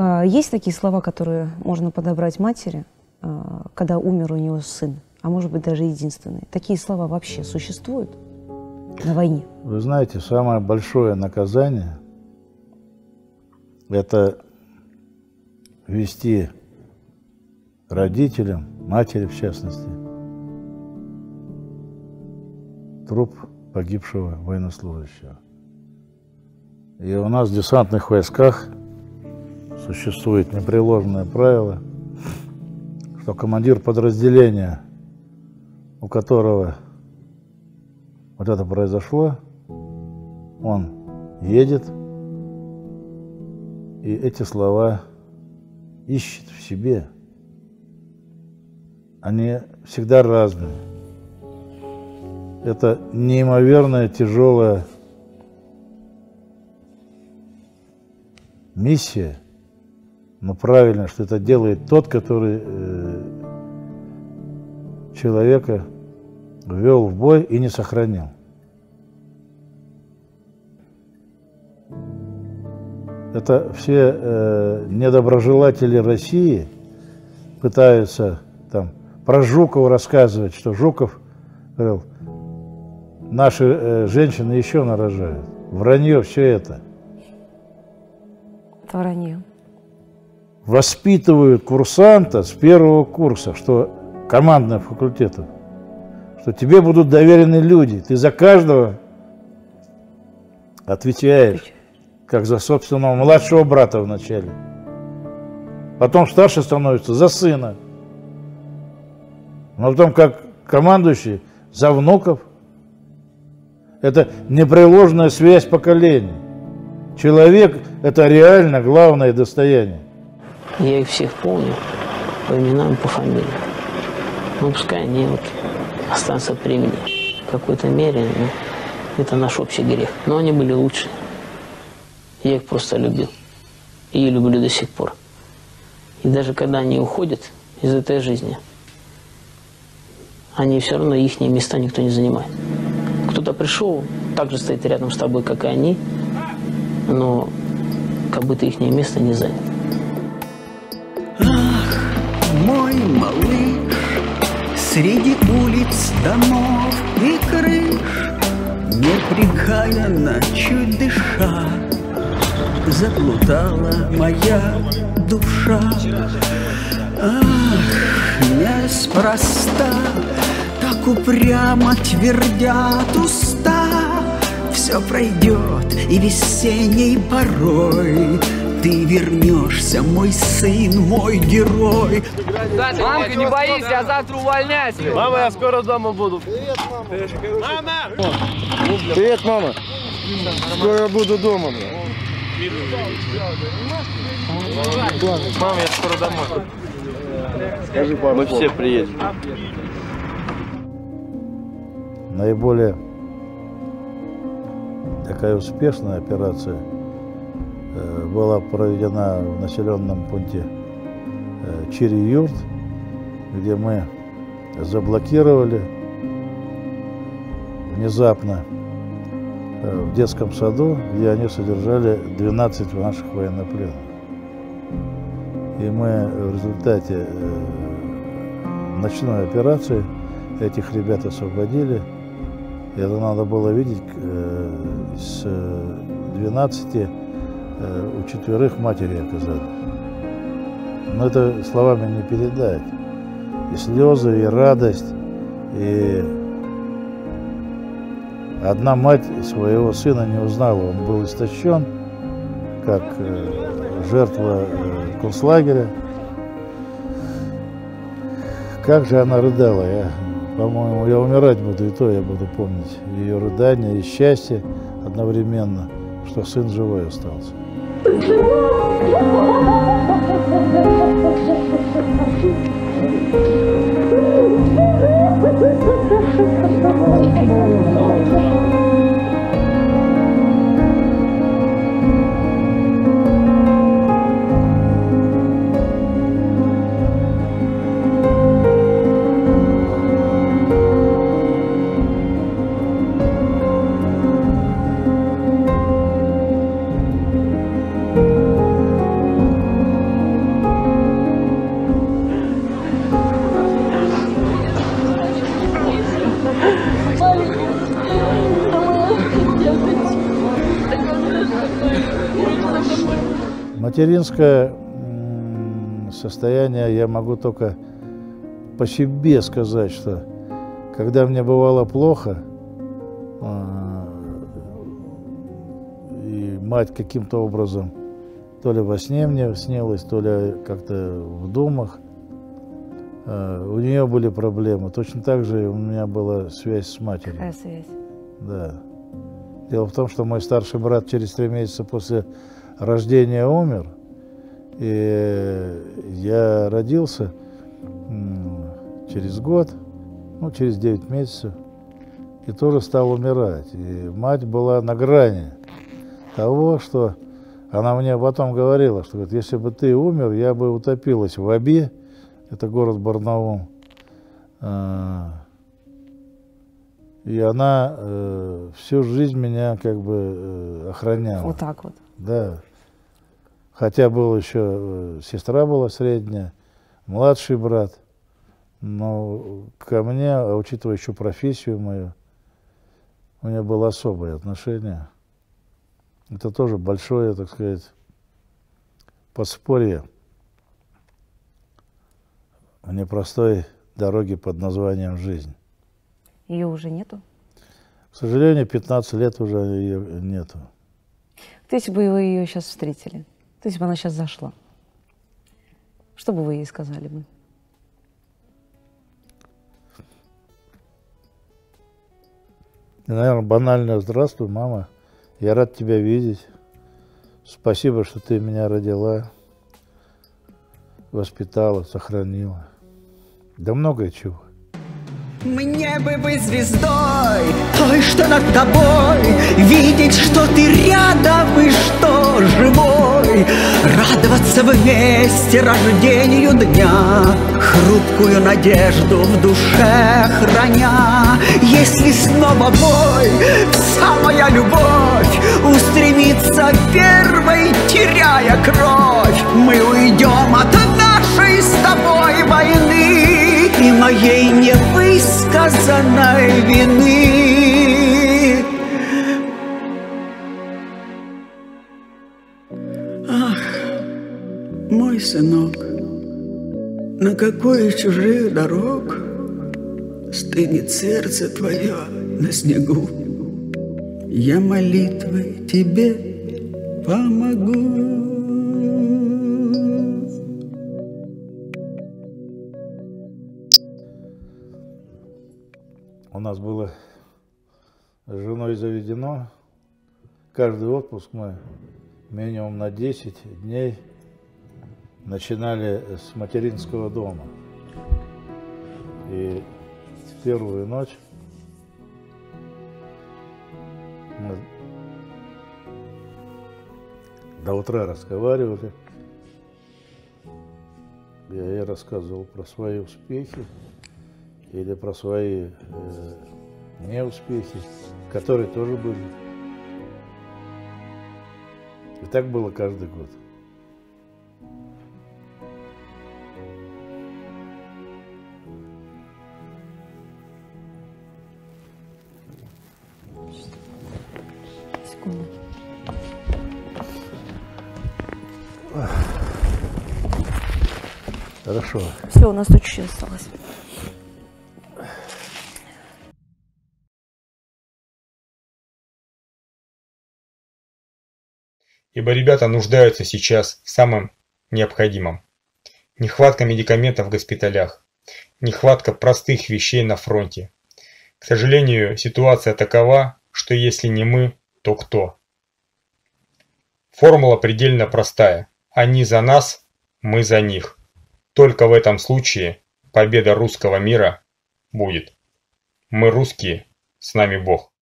А, есть такие слова, которые можно подобрать матери, а, когда умер у нее сын, а может быть даже единственный. Такие слова вообще существуют на войне? Вы знаете, самое большое наказание – это вести родителям, матери в частности, труп погибшего военнослужащего. И у нас в десантных войсках существует непреложное правило, что командир подразделения, у которого вот это произошло, он едет, и эти слова ищет в себе. Они всегда разные. Это неимоверная тяжелая миссия, но правильно, что это делает тот, который э, человека ввел в бой и не сохранил. Это все э, недоброжелатели России пытаются там про Жукова рассказывать, что Жуков говорил, наши э, женщины еще нарожают. Вранье все это. Это вранье. Воспитывают курсанта с первого курса, что командного факультета, что тебе будут доверены люди, ты за каждого отвечаешь, как за собственного младшего брата вначале. Потом старший становится за сына. Но потом как командующий за внуков. Это непреложная связь поколений. Человек – это реально главное достояние. Я их всех помню по именам, по фамилиям. Ну, пускай они вот останутся при мне. В какой-то мере ну, это наш общий грех. Но они были лучше. Я их просто любил. И люблю до сих пор. И даже когда они уходят из этой жизни, они все равно их места никто не занимает. Кто-то пришел, также стоит рядом с тобой, как и они, но как будто их место не занято. Малыш, среди улиц, домов и крыш, Непрекаянно, чуть дыша, заплутала моя душа. Ах, неспроста так упрямо твердят уста, Все пройдет и весенней порой ты вернешься, мой сын, мой герой. Мамка, не боись, я завтра увольняюсь. Мама, я скоро дома буду. Привет, мама! Привет, мама! Скоро буду дома. Мама, я скоро домой. Скажи пару Мы все приедем. Наиболее такая успешная операция была проведена в населенном пункте э, Чири-Юрт, где мы заблокировали внезапно э, в детском саду, где они содержали 12 наших военнопленных. И мы в результате ночной операции этих ребят освободили. Это надо было видеть с 12 у четверых матери оказались. Но это словами не передать. И слезы, и радость, и одна мать своего сына не узнала, он был истощен, как жертва концлагеря. Как же она рыдала, я, по-моему, я умирать буду, и то я буду помнить ее рыдания и счастье одновременно, что сын живой остался. 什么？Материнское состояние я могу только по себе сказать, что когда мне бывало плохо, а, и мать каким-то образом, то ли во сне мне снилось, то ли как-то в думах, а, у нее были проблемы. Точно так же у меня была связь с матерью. Какая связь? Да. Дело в том, что мой старший брат через три месяца после рождения умер, и я родился через год, ну, через 9 месяцев, и тоже стал умирать. И мать была на грани того, что она мне потом говорила, что говорит, если бы ты умер, я бы утопилась в Аби, это город Барнаул. А, и она э, всю жизнь меня как бы э, охраняла. Вот так вот. Да. Хотя был еще, э, сестра была средняя, младший брат. Но ко мне, а учитывая еще профессию мою, у меня было особое отношение. Это тоже большое, так сказать, подспорье в непростой дороге под названием «Жизнь». Ее уже нету? К сожалению, 15 лет уже ее нету. То если бы вы ее сейчас встретили, то если бы она сейчас зашла, что бы вы ей сказали бы? Наверное, банально «Здравствуй, мама, я рад тебя видеть. Спасибо, что ты меня родила, воспитала, сохранила. Да многое чего. Мне бы быть звездой, той, что над тобой, Видеть, что ты рядом и что живой, Радоваться вместе рождению дня, Хрупкую надежду в душе храня. Если снова бой, вся моя любовь Устремится первой, теряя кровь, Мы уйдем от нашей с тобой войны и моей невысказанной вины. Мой сынок, на какой из чужих дорог Стынет сердце твое на снегу. Я молитвой тебе помогу. У нас было с женой заведено, каждый отпуск мы минимум на 10 дней начинали с материнского дома. И в первую ночь мы до утра разговаривали. Я ей рассказывал про свои успехи или про свои э, неуспехи, которые тоже были. И так было каждый год. Хорошо. Все, у нас тут чуть осталось. ибо ребята нуждаются сейчас в самом необходимом. Нехватка медикаментов в госпиталях, нехватка простых вещей на фронте. К сожалению, ситуация такова, что если не мы, то кто? Формула предельно простая. Они за нас, мы за них. Только в этом случае победа русского мира будет. Мы русские, с нами Бог.